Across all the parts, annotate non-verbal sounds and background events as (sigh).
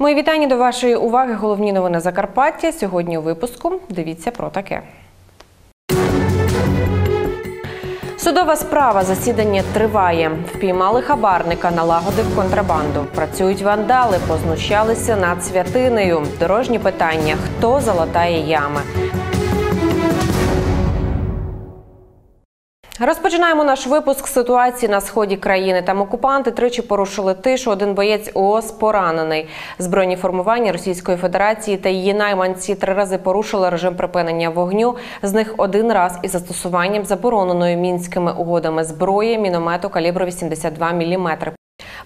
Мої вітання до вашої уваги. Головні новини Закарпаття. Сьогодні у випуску. Дивіться про таке. Судова справа засідання триває. Впіймали хабарника, налагодив контрабанду. Працюють вандали, познущалися над святинею. Дорожні питання: хто залатає ями? Розпочинаємо наш випуск ситуації на сході країни. Там окупанти тричі порушили тишу. Один боєць ООС поранений. Збройні формування Російської Федерації та її найманці три рази порушили режим припинення вогню. З них один раз із застосуванням забороненої мінськими угодами зброї міномету калібру 82 мм.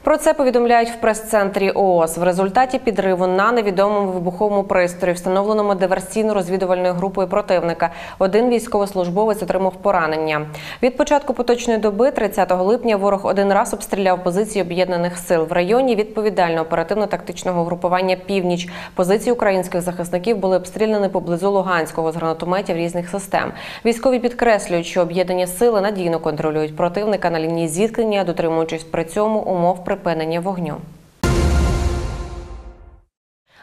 Про це повідомляють в прес-центрі ООС. В результаті підриву на невідомому вибуховому пристрої, встановленому диверсійно-розвідувальною групою противника, один військовослужбовець отримав поранення. Від початку поточної доби, 30 липня, ворог один раз обстріляв позиції об'єднаних сил в районі відповідально оперативно-тактичного групування Північ. Позиції українських захисників були обстріляні поблизу Луганського з гранатометів різних систем. Військові підкреслюють, що об'єднані сили надійно контролюють противника на лінії зіткнення, дотримуючись при цьому умов припинення вогню.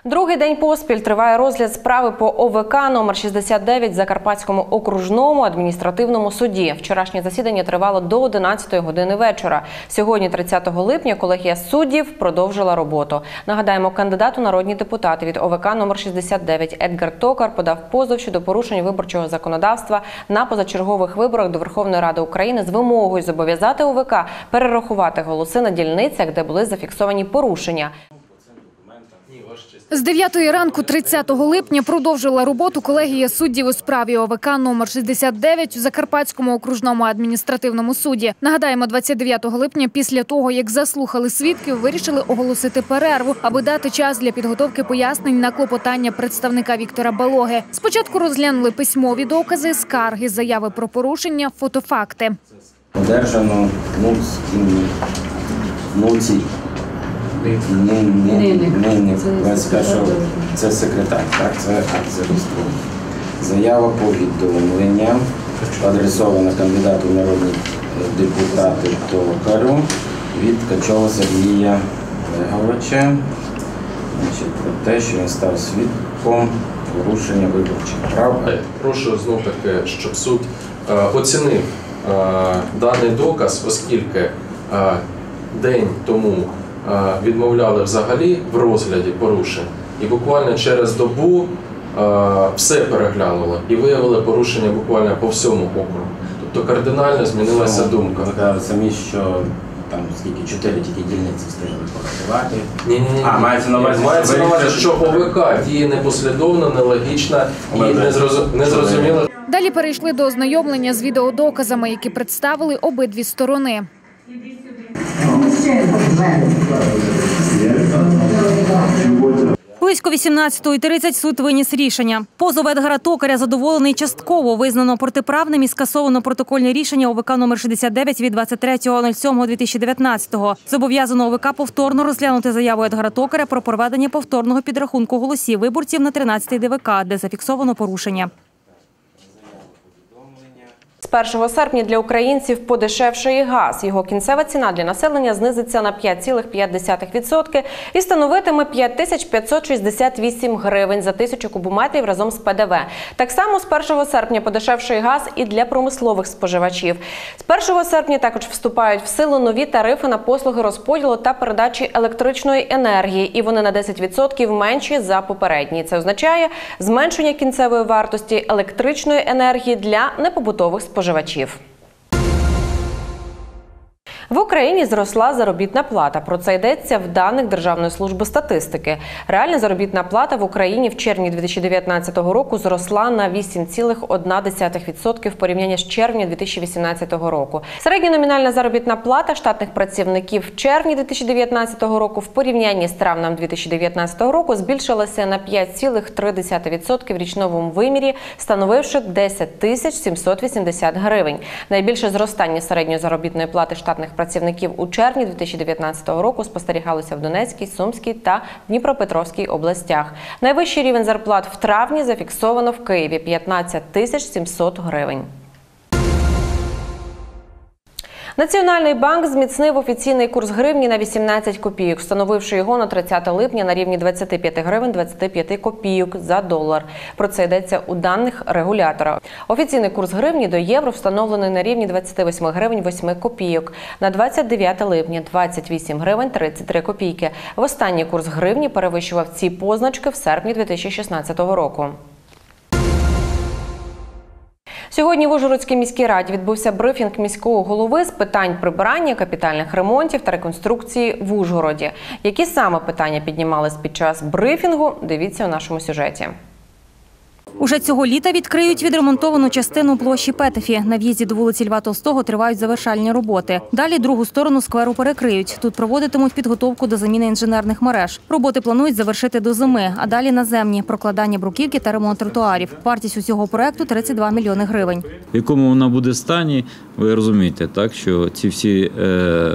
Другий день поспіль триває розгляд справи по ОВК номер 69 в Закарпатському окружному адміністративному суді. Вчорашнє засідання тривало до 11 години вечора. Сьогодні, 30 липня, колегія суддів продовжила роботу. Нагадаємо, кандидат у народні депутати від ОВК номер 69 Едгар Токар подав позов щодо порушень виборчого законодавства на позачергових виборах до Верховної Ради України з вимогою зобов'язати ОВК перерахувати голоси на дільницях, де були зафіксовані порушення. З 9 ранку 30 липня продовжила роботу колегія суддів у справі ОВК номер 69 у Закарпатському окружному адміністративному суді. Нагадаємо, 29 липня, після того як заслухали свідків, вирішили оголосити перерву, аби дати час для підготовки пояснень на клопотання представника Віктора Балоги. Спочатку розглянули письмові докази, скарги, заяви про порушення, фотофакти. Одержано Муці Ниник 21 це секретар, так, це акт зареєстрований. Заява повідомлення адресована кандидату в народні депутати Токарю від Качова Сергія Олеговича Значить, про те, що він став свідком порушення виборчих прав. Прошу знов таки, щоб суд е, оцінив е, даний доказ, оскільки е, день тому е, відмовляли взагалі в розгляді порушень, і буквально через добу е, все переглянули і виявили порушення буквально по всьому округу. Тобто кардинально змінилася думка. Ви самі, що там скільки чотири тільки дільниці встигли порахувати. Ні, ні, ні. А, мається на увазі, мається що на увазі, що ОВК діє непослідовно, нелогічно і незрозуміло. Далі перейшли до ознайомлення з відеодоказами, які представили обидві сторони. Близько 18.30 суд виніс рішення. Позов Едгара Токаря задоволений частково визнано протиправним і скасовано протокольне рішення ОВК номер 69 від 23.07.2019. Зобов'язано ОВК повторно розглянути заяву Едгара Токаря про проведення повторного підрахунку голосів виборців на 13-й ДВК, де зафіксовано порушення. З 1 серпня для українців подешевшає газ. Його кінцева ціна для населення знизиться на 5,5% і становитиме 5568 гривень за тисячу кубометрів разом з ПДВ. Так само з 1 серпня подешевшає газ і для промислових споживачів. З 1 серпня також вступають в силу нові тарифи на послуги розподілу та передачі електричної енергії, і вони на 10% менші за попередні. Це означає зменшення кінцевої вартості електричної енергії для непобутових споживачів споживачів. В Україні зросла заробітна плата. Про це йдеться в даних Державної служби статистики. Реальна заробітна плата в Україні в червні 2019 року зросла на 8,1% в порівнянні з червня 2018 року. Середня номінальна заробітна плата штатних працівників в червні 2019 року в порівнянні з травнем 2019 року збільшилася на 5,3% в річному вимірі, становивши 10 тисяч 780 гривень. Найбільше зростання середньої заробітної плати штатних працівників у червні 2019 року спостерігалося в Донецькій, Сумській та Дніпропетровській областях. Найвищий рівень зарплат в травні зафіксовано в Києві 15 тисяч 700 гривень. Національний банк зміцнив офіційний курс гривні на 18 копійок, встановивши його на 30 липня на рівні 25 гривень 25 копійок за долар. Про це йдеться у даних регулятора. Офіційний курс гривні до євро встановлений на рівні 28 гривень 8 копійок. На 29 липня 28 гривень 33 копійки. Востанній курс гривні перевищував ці позначки в серпні 2016 року. Сьогодні в Ужгородській міській раді відбувся брифінг міського голови з питань прибирання, капітальних ремонтів та реконструкції в Ужгороді. Які саме питання піднімались під час брифінгу? Дивіться у нашому сюжеті. Уже цього літа відкриють відремонтовану частину площі Петефі. На в'їзді до вулиці Льва Толстого тривають завершальні роботи. Далі другу сторону скверу перекриють. Тут проводитимуть підготовку до заміни інженерних мереж. Роботи планують завершити до зими, а далі наземні прокладання бруківки та ремонт тротуарів. Вартість усього проекту 32 мільйони гривень. в якому вона буде стані, ви розумієте, так що ці всі е,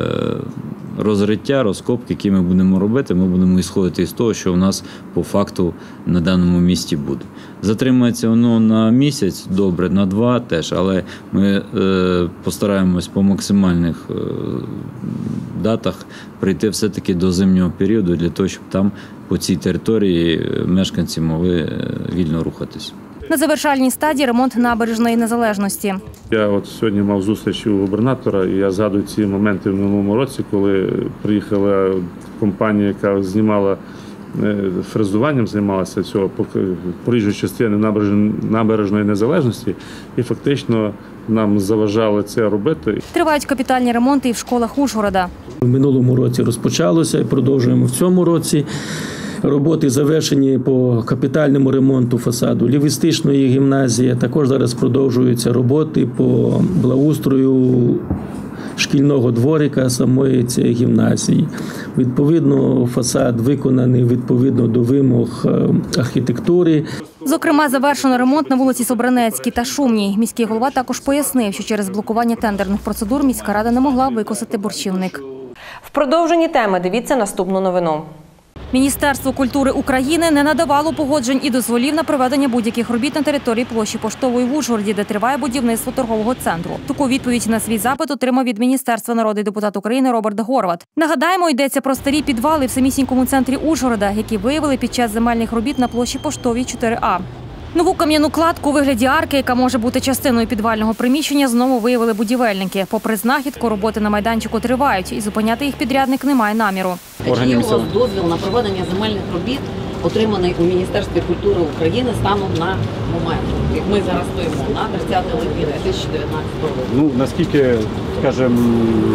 розриття, розкопки, які ми будемо робити, ми будемо ісходити із того, що у нас по факту на даному місці буде. Затримається воно на місяць, добре, на два теж, але ми е, постараємось по максимальних е, датах прийти все-таки до зимнього періоду для того, щоб там по цій території е, мешканці могли е, вільно рухатись. На завершальній стадії ремонт набережної незалежності. Я от сьогодні мав зустріч у губернатора, і я згадую ці моменти в минулому році, коли приїхала компанія, яка знімала фрезуванням, займалася цього пок- проїжджої частини набережної, набережної незалежності, і фактично нам заважали це робити. Тривають капітальні ремонти і в школах Ужгорода. В минулому році розпочалося і продовжуємо в цьому році. Роботи завершені по капітальному ремонту фасаду лівістичної гімназії. Також зараз продовжуються роботи по благоустрою шкільного дворика самої цієї гімназії. Відповідно, фасад виконаний відповідно до вимог е, архітектури. Зокрема, завершено ремонт на вулиці Собранецькій та Шумній. Міський голова також пояснив, що через блокування тендерних процедур міська рада не могла викосити борщівник. В продовженні теми дивіться наступну новину. Міністерство культури України не надавало погоджень і дозволів на проведення будь-яких робіт на території площі поштової в Ужгороді, де триває будівництво торгового центру. Таку відповідь на свій запит отримав від міністерства народний депутат України Роберт Горват. Нагадаємо, йдеться про старі підвали в самісінькому центрі Ужгорода, які виявили під час земельних робіт на площі поштовій 4А. Нову кам'яну кладку у вигляді арки, яка може бути частиною підвального приміщення, знову виявили будівельники. Попри знахідку, роботи на майданчику тривають, і зупиняти їх підрядник не має наміру. Чи є у вас дозвіл на проведення земельних робіт, отриманий у Міністерстві культури України станом на момент, як ми зараз стоїмо на 30 липня 2019 року? Ну наскільки скажімо,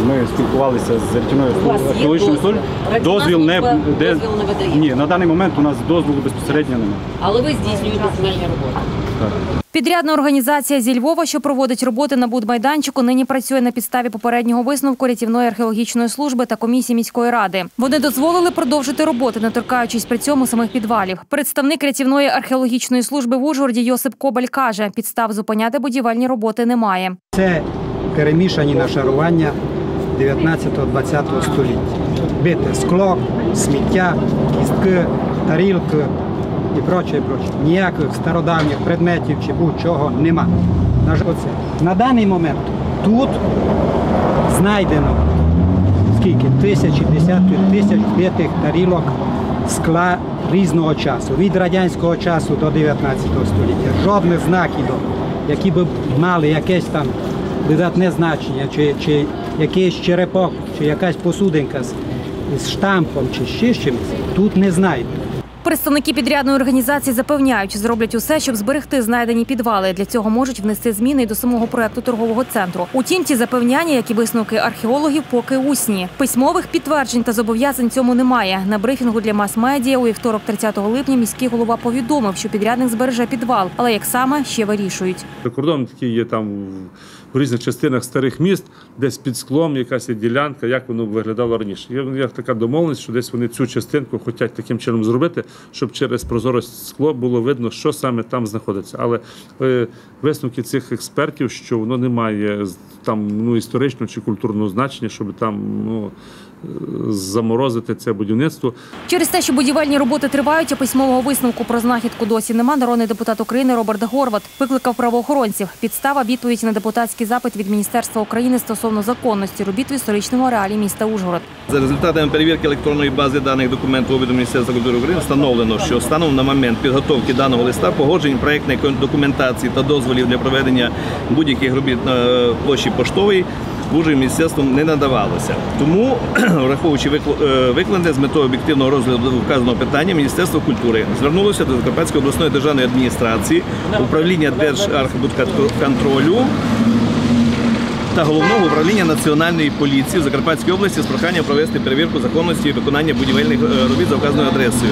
ми спілкувалися з рятівною археологічною службою, дозвіл не служба де дозвіл не видає? ні на даний момент у нас дозволу безпосередньо немає. Але ви здійснюєте земельні роботи. Підрядна організація зі Львова, що проводить роботи на будмайданчику, нині працює на підставі попереднього висновку рятівної археологічної служби та комісії міської ради. Вони дозволили продовжити роботи, не торкаючись при цьому самих підвалів. Представник рятівної археологічної служби в Ужгороді Йосип Кобаль каже, підстав зупиняти будівельні роботи немає. Це перемішані нашарування 19-20 століття. Бите скло, сміття, кістки, тарілки і проче, і проче. Ніяких стародавніх предметів чи будь-чого нема. Оце. На даний момент тут знайдено скільки? Тисячі, десятки тисяч битих тарілок скла різного часу, від радянського часу до 19 століття. Жодних знаків, які б мали якесь там видатне значення, чи, чи якийсь черепок, чи якась посудинка з, з штампом, чи з чимось, тут не знайдено. Представники підрядної організації запевняють, зроблять усе, щоб зберегти знайдені підвали. Для цього можуть внести зміни до самого проекту торгового центру. Утім, ці запевняння, як і висновки археологів, поки усні. Письмових підтверджень та зобов'язань цьому немає. На брифінгу для мас-медіа у вівторок, 30 липня, міський голова повідомив, що підрядник збереже підвал, але як саме ще вирішують. Прикордонники є там в різних частинах старих міст, десь під склом якась ділянка, як воно виглядало раніше. Є, є така домовленість, що десь вони цю частинку хочуть таким чином зробити, щоб через прозорость скло було видно, що саме там знаходиться. Але е, висновки цих експертів, що воно не має там ну, історичного чи культурного значення, щоб там ну, заморозити це будівництво. Через те, що будівельні роботи тривають, а письмового висновку про знахідку досі нема. Народний депутат України Роберт Горват викликав правоохоронців. Підстава відповідь на депутатський запит від Міністерства України стосовно законності робіт в історичному ареалі міста Ужгород. За результатами перевірки електронної бази даних документів обіду Міністерства культури України встановлено, що станом на момент підготовки даного листа погоджень проектної документації та дозволів для проведення будь-яких робіт на площі поштової Бужою міністерством не надавалося. Тому, (clears throat) враховуючи е, викладене з метою об'єктивного розгляду вказаного питання, Міністерство культури звернулося до Закарпатської обласної державної адміністрації, управління Держархбудконтролю та головного управління національної поліції в Закарпатській області з проханням провести перевірку законності виконання будівельних е, робіт за вказаною адресою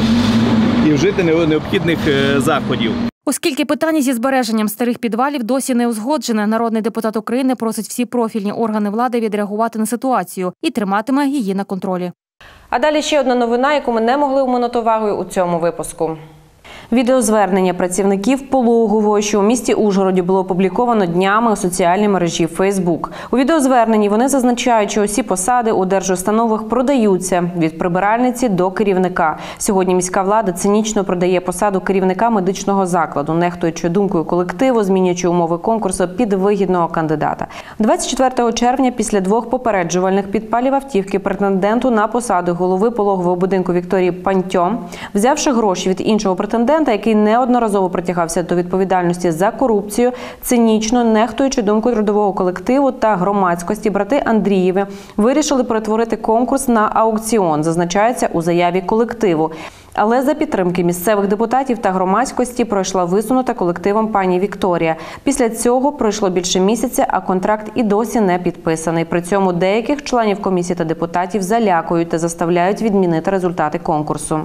і вжити необхідних е, заходів. Оскільки питання зі збереженням старих підвалів досі не узгоджене, народний депутат України просить всі профільні органи влади відреагувати на ситуацію і триматиме її на контролі. А далі ще одна новина, яку ми не могли уминути увагою у цьому випуску. Відеозвернення працівників пологового, що у місті Ужгороді було опубліковано днями у соціальній мережі Facebook. У відеозверненні вони зазначають, що усі посади у держустановах продаються від прибиральниці до керівника. Сьогодні міська влада цинічно продає посаду керівника медичного закладу, нехтуючи думкою колективу, змінюючи умови конкурсу під вигідного кандидата. 24 червня, після двох попереджувальних підпалів автівки претенденту на посаду голови пологового будинку Вікторії Пантьо, взявши гроші від іншого претендента, який неодноразово притягався до відповідальності за корупцію, цинічно нехтуючи думкою трудового колективу та громадськості, брати Андрієви вирішили перетворити конкурс на аукціон, зазначається у заяві колективу. Але за підтримки місцевих депутатів та громадськості пройшла висунута колективом пані Вікторія. Після цього пройшло більше місяця, а контракт і досі не підписаний. При цьому деяких членів комісії та депутатів залякують та заставляють відмінити результати конкурсу.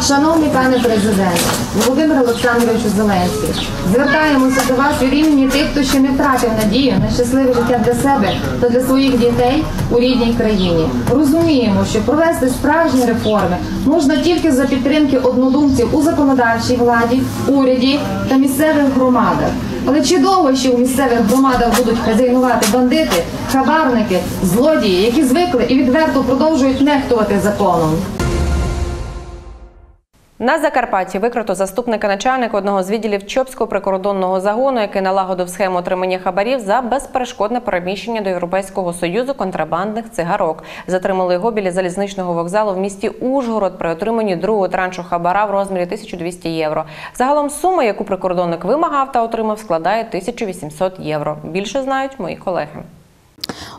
Шановний пане президенте, Володимир Олександровичу Зеленський, звертаємося до вас від імені тих, хто ще не втратив надію на щасливе життя для себе та для своїх дітей у рідній країні. Розуміємо, що провести справжні реформи можна тільки за підтримки однодумців у законодавчій владі, уряді та місцевих громадах. Але чи довго ще у місцевих громадах будуть хазяйнувати бандити, хабарники, злодії, які звикли і відверто продовжують нехтувати законом? На Закарпатті викрито заступника начальника одного з відділів Чопського прикордонного загону, який налагодив схему отримання хабарів за безперешкодне переміщення до Європейського союзу контрабандних цигарок. Затримали його біля залізничного вокзалу в місті Ужгород при отриманні другого траншу хабара в розмірі 1200 євро. Загалом сума, яку прикордонник вимагав та отримав, складає 1800 євро. Більше знають мої колеги.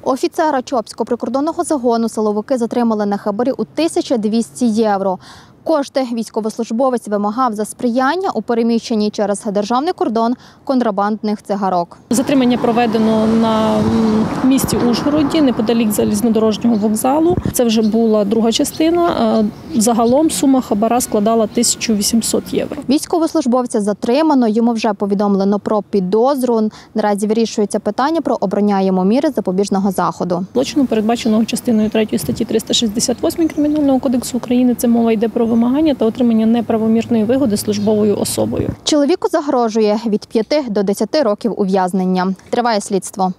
Офіцера Чопського прикордонного загону силовики затримали на хабарі у 1200 євро. Кошти військовослужбовець вимагав за сприяння у переміщенні через державний кордон контрабандних цигарок. Затримання проведено на м, місці Ужгороді неподалік залізнодорожнього вокзалу. Це вже була друга частина. Е, Загалом сума хабара складала 1800 євро. Військовослужбовця затримано. Йому вже повідомлено про підозру. Наразі вирішується питання про обрання йому міри запобіжного заходу. Злочину передбаченого частиною 3 статті 368 Кримінального кодексу України. Це мова йде про вимагання та отримання неправомірної вигоди службовою особою. Чоловіку загрожує від 5 до 10 років ув'язнення. Триває слідство.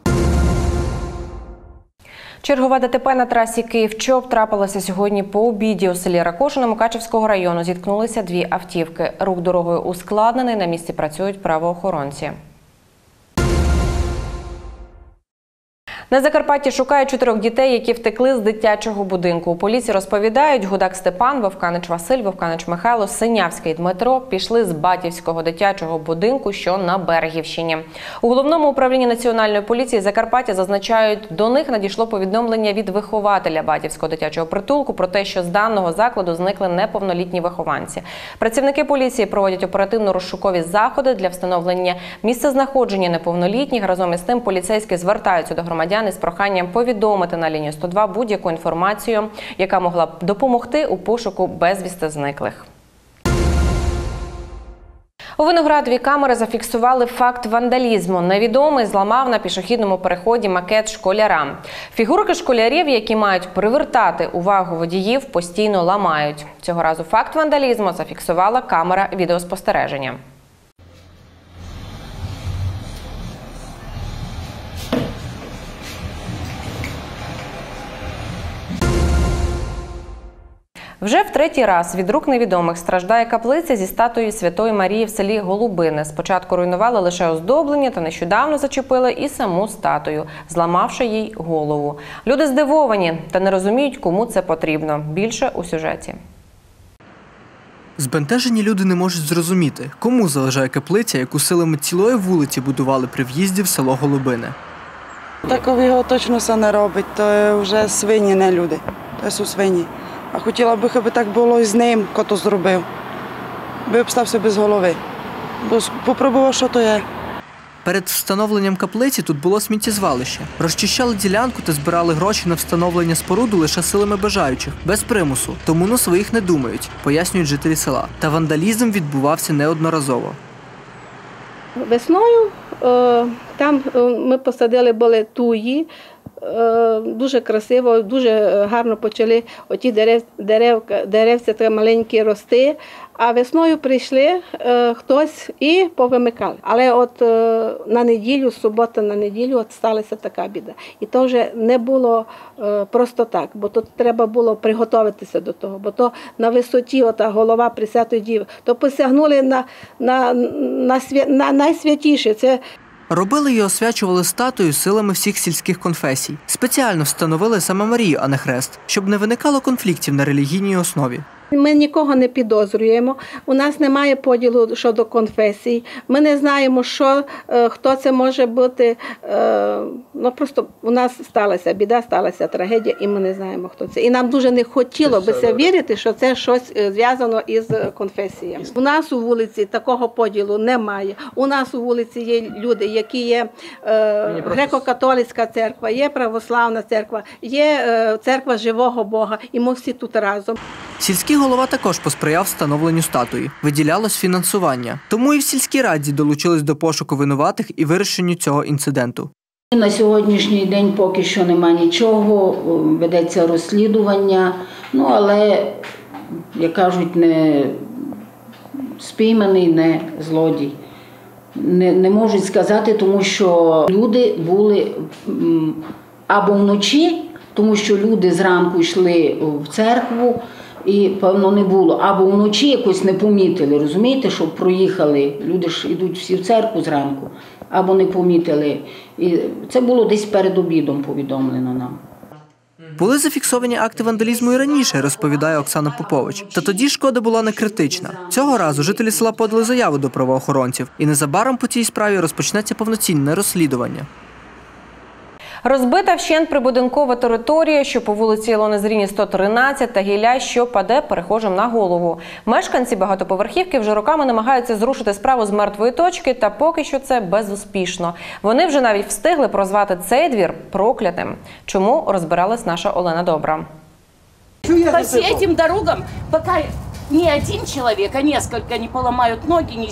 Чергова ДТП на трасі Київ-Чоп трапилося сьогодні по обіді у селі Ракошино Мукачевського району. Зіткнулися дві автівки. Рух дорогою ускладнений. На місці працюють правоохоронці. На Закарпатті шукають чотирьох дітей, які втекли з дитячого будинку. У поліції розповідають, Гудак Степан, Вовканич Василь, Вовканич Михайло, Синявський Дмитро пішли з батьківського дитячого будинку, що на Берегівщині. У головному управлінні національної поліції Закарпаття зазначають, до них надійшло повідомлення від вихователя батьківського дитячого притулку про те, що з даного закладу зникли неповнолітні вихованці. Працівники поліції проводять оперативно-розшукові заходи для встановлення місцезнаходження неповнолітніх. Разом із тим поліцейські звертаються до громадян із проханням повідомити на лінію 102 будь-яку інформацію, яка могла б допомогти у пошуку безвісти зниклих. У Виноградові камери зафіксували факт вандалізму. Невідомий зламав на пішохідному переході макет школярам. Фігурки школярів, які мають привертати увагу водіїв, постійно ламають. Цього разу факт вандалізму зафіксувала камера відеоспостереження. Вже в третій раз від рук невідомих страждає каплиця зі статуєю Святої Марії в селі Голубини. Спочатку руйнували лише оздоблення, та нещодавно зачепили і саму статую, зламавши їй голову. Люди здивовані та не розуміють, кому це потрібно. Більше у сюжеті. Збентежені люди не можуть зрозуміти, кому залежає каплиця, яку силами цілої вулиці будували при в'їзді в село Голубини. Такого його точно все не робить, то вже свині, не люди. То є свині. А хотіла б, аби так було і з ним, хто то зробив. Би обстався без голови. Бо попробував, що то є. Перед встановленням каплиці тут було сміттєзвалище. Розчищали ділянку та збирали гроші на встановлення споруду лише силами бажаючих, без примусу. Тому на своїх не думають, пояснюють жителі села. Та вандалізм відбувався неодноразово. Весною е, там е, ми посадили були туї. Е, Дуже красиво, дуже гарно почали оті дерев, деревка, деревця маленькі рости. А весною прийшли е, хтось і повимикали. Але от е, на неділю, з суботи на неділю, от сталася така біда. І то вже не було е, просто так, бо тут треба було приготуватися до того, бо то на висоті, ота голова Пресвятої Діви, то посягнули на, на, на, свя- на найсвятіше. Це Робили і освячували статую силами всіх сільських конфесій. Спеціально встановили саме Марію, а не хрест, щоб не виникало конфліктів на релігійній основі. Ми нікого не підозрюємо. У нас немає поділу щодо конфесій. Ми не знаємо, що е, хто це може бути. Е, ну просто у нас сталася біда, сталася трагедія, і ми не знаємо, хто це. І нам дуже не хотіло би це вірити, що це щось е, зв'язано із конфесіями. У нас у вулиці такого поділу немає. У нас у вулиці є люди, які є греко-католицька церква, є православна церква, є церква живого Бога, і ми всі тут разом. Сільський голова також посприяв встановленню статуї. Виділялось фінансування. Тому і в сільській раді долучились до пошуку винуватих і вирішенню цього інциденту. На сьогоднішній день поки що нема нічого, ведеться розслідування. Ну але, як кажуть, не спійманий, не злодій. Не, не можуть сказати, тому що люди були або вночі, тому що люди зранку йшли в церкву. І певно не було. Або вночі якось не помітили, розумієте, що проїхали. Люди ж йдуть всі в церкву зранку, або не помітили. І це було десь перед обідом повідомлено нам. Були зафіксовані акти вандалізму і раніше, розповідає Оксана Попович. Та тоді шкода була не критична. Цього разу жителі села подали заяву до правоохоронців, і незабаром по цій справі розпочнеться повноцінне розслідування. Розбита вщент прибудинкова територія, що по вулиці Ілони Зріні 113 та гілля, що паде перехожим на голову. Мешканці багатоповерхівки вже роками намагаються зрушити справу з мертвої точки, та поки що це безуспішно. Вони вже навіть встигли прозвати цей двір проклятим. Чому розбиралась наша Олена Добра? По этим дорогам, пока не один человек, а несколько не поломают ноги, не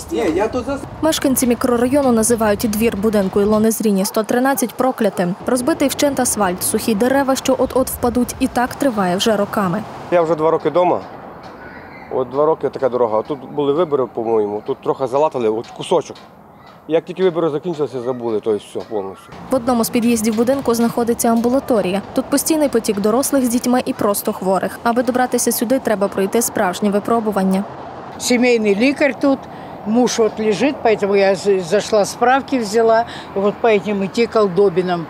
за Мешканці мікрорайону називають двір будинку Ілони Зріні 113 проклятим. Розбитий вщент асфальт, сухі дерева, що от-от впадуть, і так триває вже роками. Я вже два роки вдома. От два роки така дорога. Тут були вибори, по-моєму. Тут трохи залатали, от кусочок. Як тільки вибори закінчилися, забули, то все повністю. В одному з під'їздів будинку знаходиться амбулаторія. Тут постійний потік дорослих з дітьми і просто хворих. Аби добратися сюди, треба пройти справжні випробування. Семейный лекарь тут, муж вот лежит, поэтому я з- зашла справки взяла, и вот по этим идти колдобинам.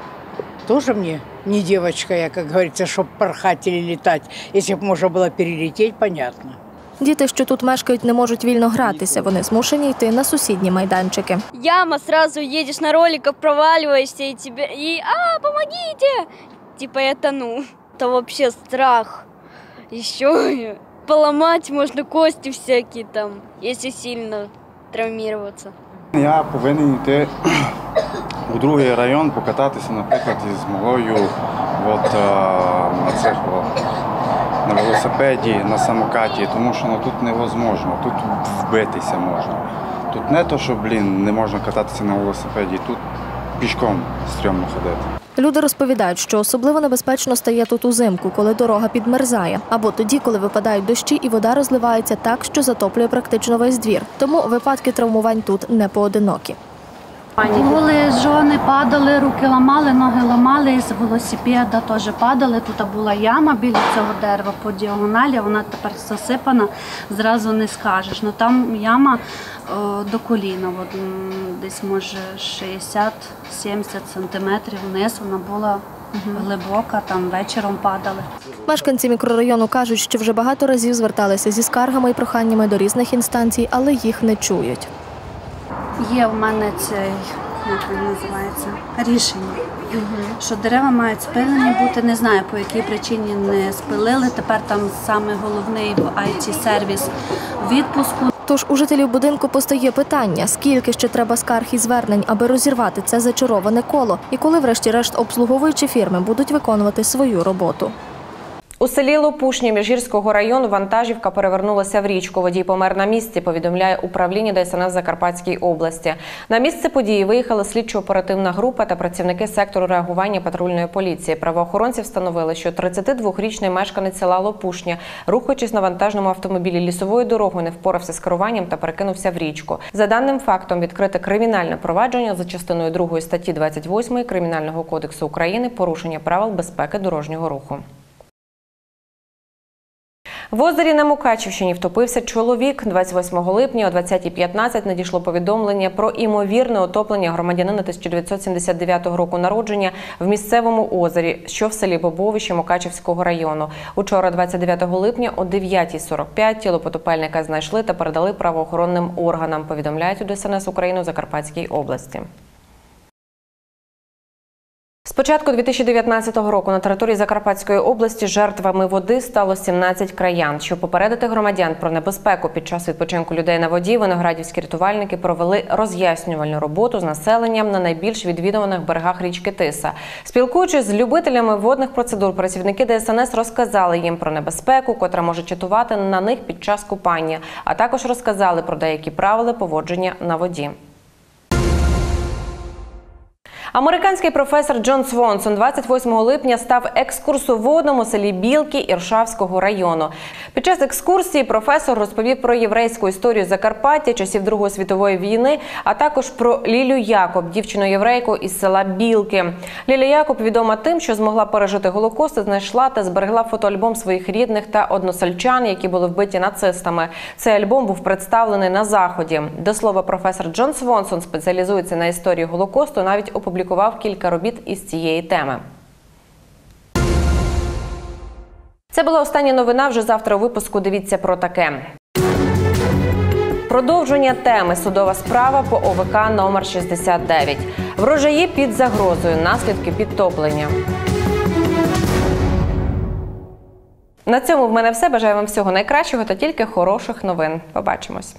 Тоже мне не девочка я, как говорится, чтоб порхать или летать. Если бы можно было перелететь, понятно. Діти, що тут мешкають, не можуть вільно гратися. Вони змушені йти на сусідні майданчики. яма, сразу едешь на роликах, проваливаешься, и тебе... И, а, помогите! Типа я тону. Это вообще страх. Еще поломать можно кости всякие там, если сильно травмироваться. Я повинен йти у другий район покататися, наприклад, із малою от, е, на цих, о, на велосипеді, на самокаті, тому що ну, тут невозможно, тут вбитися можна. Тут не то, що блін, не можна кататися на велосипеді, тут пішком стрьомно ходити. Люди розповідають, що особливо небезпечно стає тут узимку, коли дорога підмерзає, або тоді, коли випадають дощі і вода розливається так, що затоплює практично весь двір. Тому випадки травмувань тут не поодинокі. Були жони, падали, руки ламали, ноги ламали, з велосипеда теж падали. Тут була яма біля цього дерева по діагоналі, вона тепер засипана, зразу не скажеш. Ну там яма о, до коліна, от, десь може 60-70 сантиметрів вниз, вона була глибока, там вечором падали. Мешканці мікрорайону кажуть, що вже багато разів зверталися зі скаргами і проханнями до різних інстанцій, але їх не чують. Є в мене цей, як він називається, рішення, що дерева мають спилені бути. Не знаю, по якій причині не спилили. Тепер там саме головний it сервіс відпуску. Тож у жителів будинку постає питання, скільки ще треба скарг і звернень, аби розірвати це зачароване коло, і коли, врешті-решт, обслуговуючі фірми будуть виконувати свою роботу. У селі Лопушні Міжгірського району вантажівка перевернулася в річку. Водій помер на місці, повідомляє управління ДСНС Закарпатській області. На місце події виїхала слідчо-оперативна група та працівники сектору реагування патрульної поліції. Правоохоронці встановили, що 32-річний мешканець села Лопушня, рухаючись на вантажному автомобілі лісовою дорогою, не впорався з керуванням та перекинувся в річку. За даним фактом відкрите кримінальне провадження за частиною 2 статті 28 Кримінального кодексу України порушення правил безпеки дорожнього руху. В озері на Мукачівщині втопився чоловік. 28 липня о 20.15 надійшло повідомлення про імовірне отоплення громадянина 1979 року народження в місцевому озері, що в селі Бобовище Мукачівського району. Учора, 29 липня, о 9.45 тіло потопельника знайшли та передали правоохоронним органам. Повідомляють у ДСНС України в Закарпатській області. З початку 2019 року на території Закарпатської області жертвами води стало 17 краян. Щоб попередити громадян про небезпеку під час відпочинку людей на воді, виноградівські рятувальники провели роз'яснювальну роботу з населенням на найбільш відвідуваних берегах річки Тиса. Спілкуючись з любителями водних процедур, працівники ДСНС розказали їм про небезпеку, котра може чатувати на них під час купання, а також розказали про деякі правила поводження на воді. Американський професор Джон Свонсон 28 липня став екскурсоводом у селі Білки Іршавського району. Під час екскурсії професор розповів про єврейську історію Закарпаття часів Другої світової війни, а також про Лілю Якоб, дівчину єврейку із села Білки. Ліля Якоб відома тим, що змогла пережити голокост, знайшла та зберегла фотоальбом своїх рідних та односельчан, які були вбиті нацистами. Цей альбом був представлений на заході. До слова, професор Джон Свонсон спеціалізується на історії голокосту. Навіть опублікував кілька робіт із цієї теми. Це була остання новина. Вже завтра у випуску. Дивіться про таке. Продовження теми судова справа по ОВК номер 69. Врожаї під загрозою. Наслідки підтоплення. На цьому в мене все. Бажаю вам всього найкращого та тільки хороших новин. Побачимось.